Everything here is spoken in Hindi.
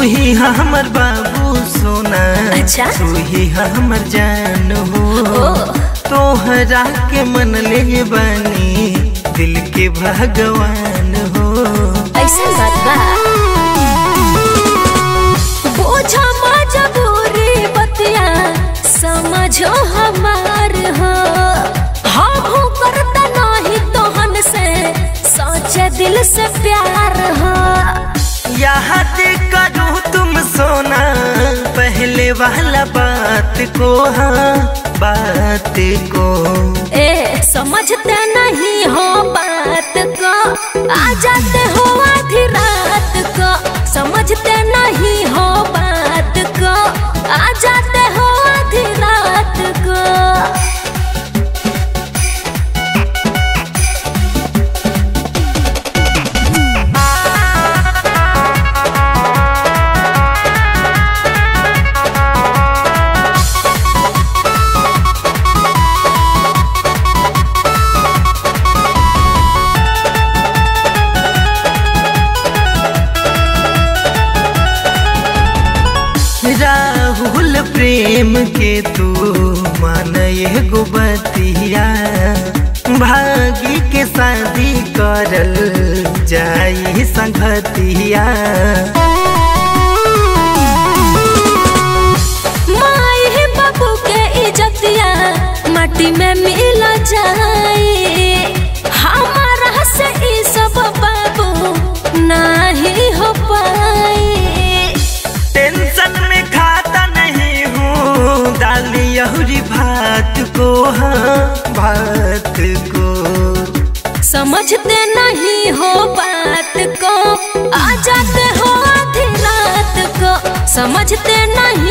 ही हमर बाबू सोना। अच्छा। तू ही हमर जान हो। तोहरा के मन ले बनी दिल के भगवान हो। ऐसा बात बा। बोझा मजबूरी बतिया समझो हमार हो। हम हूँ करता नहीं तोहन से सोचे दिल से प्यार हो। यहाँ करूँ तुम सोना? पहले वाला बात को हाँ बात को। ए समझते नहीं प्रेम के तू मान ये गुबतिया। भागी के शादी करल जाई संगतिया। माई बाबू के इज्जतिया। माटी में मिल लियहुरी भात को हाँ भात को। समझते नहीं हो बात को आ जाते हो आधी रात को। समझते नहीं